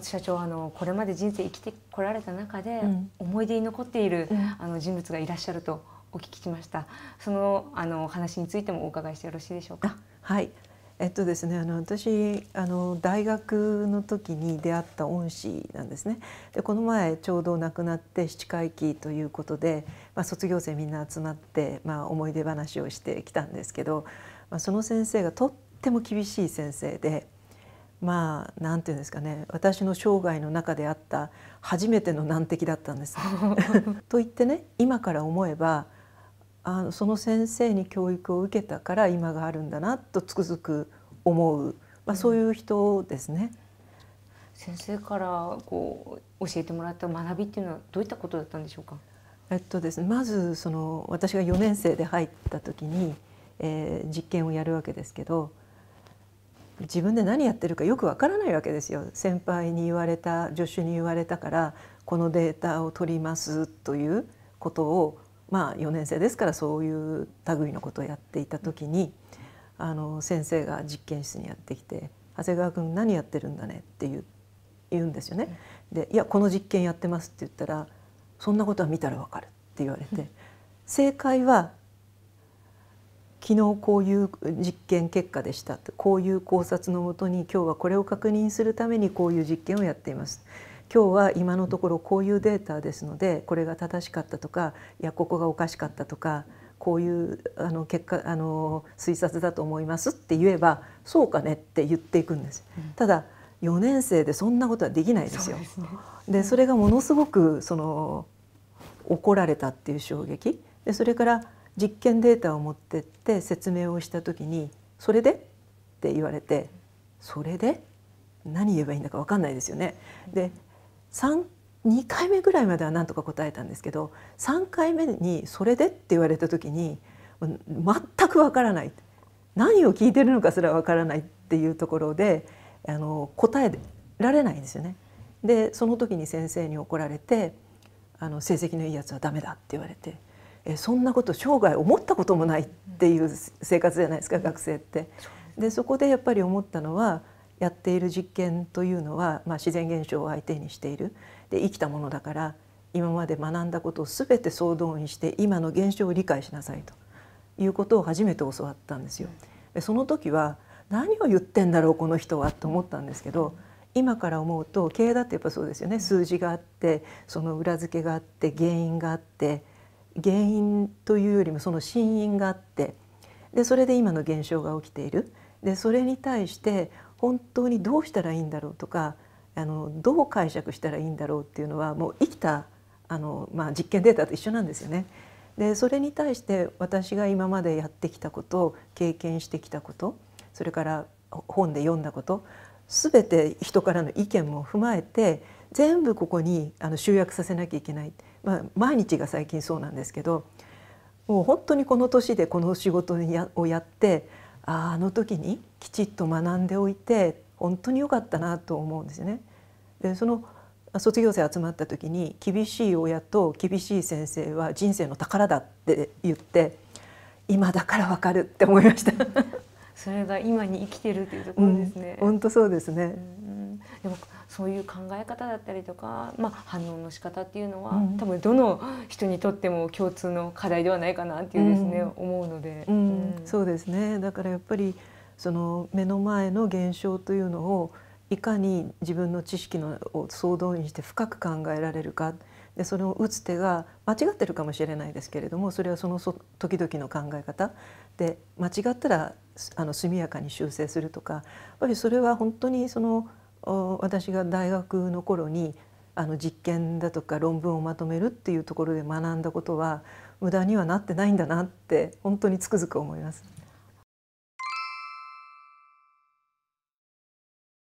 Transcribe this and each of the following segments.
松社長あのこれまで人生生きてこられた中で、思い出に残っている、あの人物がいらっしゃるとお聞きしました。そのあの話についてもお伺いしてよろしいでしょうか？はい。えっとですね、あの私あの大学の時に出会った恩師なんですね。でこの前ちょうど亡くなって七回忌ということで、まあ、卒業生みんな集まって、まあ、思い出話をしてきたんですけど、まあ、その先生がとっても厳しい先生でまあなんていうんですかね私の生涯の中であった初めての難敵だったんです。と言ってね今から思えばあのその先生に教育を受けたから今があるんだなとつくづく思う、まあ、そういう人ですね。先生からこう教えてもらった学びっていうのはどういったことだったんでしょうか？えっとですね、まずその私が4年生で入った時に、えー、実験をやるわけですけど自分で何やってるかよくわからないわけですよ先輩に言われた助手に言われたからこのデータを取りますということをまあ4年生ですからそういう類のことをやっていた時にあの先生が実験室にやってきて「長谷川君何やってるんだね」って言うんですよね。で「いやこの実験やってます」って言ったら「そんなことは見たらわかる」って言われて正解は昨日こういう実験結果でした。こういう考察のもとに今日はこれを確認するためにこういう実験をやっています。今日は今のところこういうデータですのでこれが正しかったとかいやここがおかしかったとかこういうあの結果あの推察だと思いますって言えばそうかねって言っていくんです、うん、ただ4年生でそんなことはできないですよ。で、ね、それがものすごくその怒られたっていう衝撃。でそれから実験データを持ってって説明をした時に「それで?」って言われて「それで?」何言えばいいんだか分かんないですよね。で2回目ぐらいまでは何とか答えたんですけど3回目に「それで?」って言われた時に全く分からない何を聞いてるのかすら分からないっていうところであの答えられないんですよね。でその時に先生に怒られてあの成績のいいやつはダメだって言われてえそんなこと生涯思ったこともないっていう生活じゃないですか、学生って。でそこでやっぱり思ったのはやっている実験というのは、まあ、自然現象を相手にしている。で生きたものだから今まで学んだことを全て総動員して今の現象を理解しなさいと。いうことを初めて教わったんですよ。でその時は何を言ってんだろうこの人はと思ったんですけど今から思うと経営だってやっぱそうですよね。数字があってその裏付けがあって原因があって原因というよりもその真因があってでそれで今の現象が起きているでそれに対して本当にどうしたらいいんだろうとかあのどう解釈したらいいんだろうっていうのはもう生きたあの、まあ、実験データと一緒なんですよね。でそれに対して私が今までやってきたこと経験してきたことそれから本で読んだこと全て人からの意見も踏まえて全部ここにあの集約させなきゃいけない、まあ、毎日が最近そうなんですけどもう本当にこの年でこの仕事をやってああの時にきちっと学んでおいて本当に良かったなと思うんですよね。でその卒業生集まった時に厳しい親と厳しい先生は人生の宝だって言って今だからわかるって思いました それが今に生きてるっていうところですね。うん、本当そうですね。でもそういう考え方だったりとか、まあ、反応の仕方っていうのは、うん、多分どの人にとっても共通の課題ではないかなっていうですね、うん、思うので、うん、そうですね。だからやっぱりその目の前の現象というのをいかに自分の知識のを総動員して深く考えられるか。でそれを打つ手が間違ってるかもしれないですけれどもそれはその時々の考え方。で間違ったらあの速やかに修正するとか。やっぱりそれは本当にその私が大学の頃にあの実験だとか論文をまとめるっていうところで学んだことは無駄にはなってないんだなって本当につくづく思います。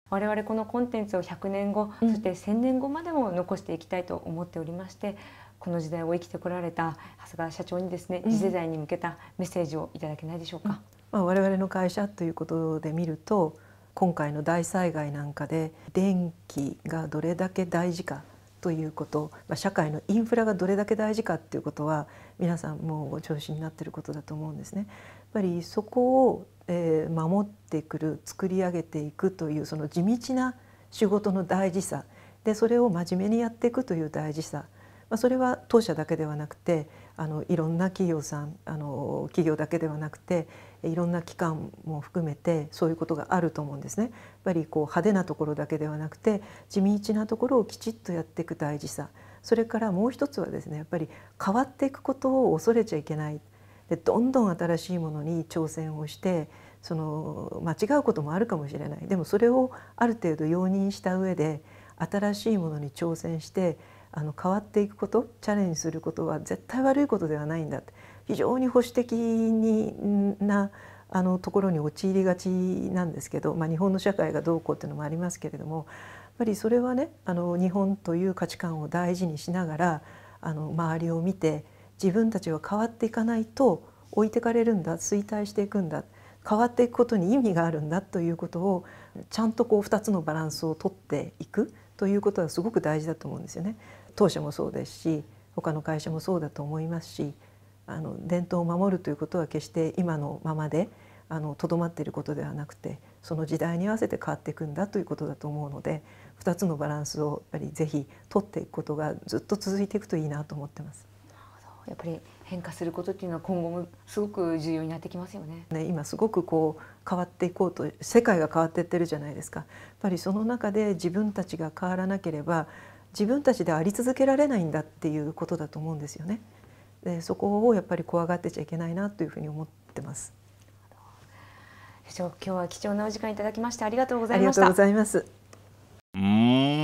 我々このコンテンツを100年後、そして1000年後までも残していきたいと思っておりましてこの時代を生きてこられた長谷川社長にですね次世代に向けたメッセージをいただけないでしょうか？うんまあ、我々の会社ということで見ると今回の大災害なんかで電気がどれだけ大事かということ、まあ、社会のインフラがどれだけ大事かっていうことは皆さんもうご調子になっていることだと思うんですね。やっぱりそこを、えー、守ってくる作り上げていくというその地道な仕事の大事さでそれを真面目にやっていくという大事さ、まあ、それは当社だけではなくてあのいろんな企業さんあの企業だけではなくていろんな機関も含めてそういうことがあると思うんですね。やっぱりこう派手なところだけではなくて地道なところをきちっとやっていく大事さ。それからもう一つはですねやっぱり変わっていくことを恐れちゃいけない。でどんどん新しいものに挑戦をしてその間違うこともあるかもしれない。でもそれをある程度容認した上で新しいものに挑戦してあの変わっていくことチャレンジすることは絶対悪いことではないんだって非常に保守的になあのところに陥りがちなんですけど、まあ、日本の社会がどうこうっていうのもありますけれどもやっぱりそれはねあの日本という価値観を大事にしながらあの周りを見て自分たちは変わっていかないと置いてかれるんだ衰退していくんだ変わっていくことに意味があるんだということをちゃんとこう2つのバランスをとっていくということはすごく大事だと思うんですよね。当社もそうですし他の会社もそうだと思いますしあの伝統を守るということは決して今のままでとどまっていることではなくてその時代に合わせて変わっていくんだということだと思うので2つのバランスをやっぱりぜひ取っていくことがずっと続いていくといいなと思ってます。やっぱり変化することっていうのは今後もすごく重要になってきますよね。ね今すごくこう変わっていこうと世界が変わっていってるじゃないですか。やっぱりその中で自分たちが変わらなければ自分たちであり続けられないんだっていうことだと思うんですよね。でそこをやっぱり怖がってちゃいけないなというふうに思ってます。今日は貴重なお時間いただきましてありがとうございました。ありがとうございます。うん